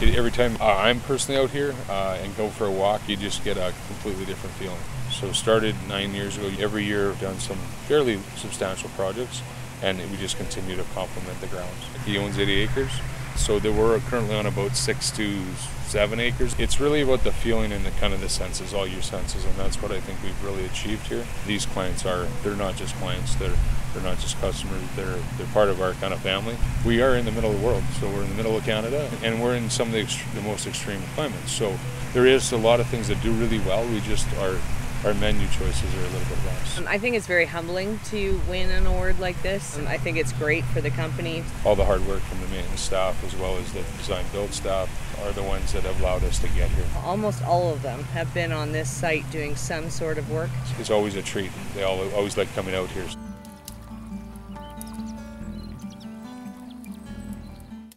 Every time uh, I'm personally out here uh, and go for a walk, you just get a completely different feeling. So started nine years ago. Every year, I've done some fairly substantial projects, and we just continue to complement the grounds. He owns 80 acres, so that we're currently on about six to seven acres. It's really about the feeling and the kind of the senses, all your senses, and that's what I think we've really achieved here. These clients are they're not just clients, they're they're not just customers, they're they're part of our kind of family. We are in the middle of the world, so we're in the middle of Canada, and we're in some of the, ext- the most extreme climates. So there is a lot of things that do really well. We just our our menu choices are a little bit less. Um, I think it's very humbling to win an award like this. Um, I think it's great for the company. all the hard work from the maintenance staff as well as the design build staff are the ones that have allowed us to get here. Almost all of them have been on this site doing some sort of work. It's always a treat. They all always like coming out here.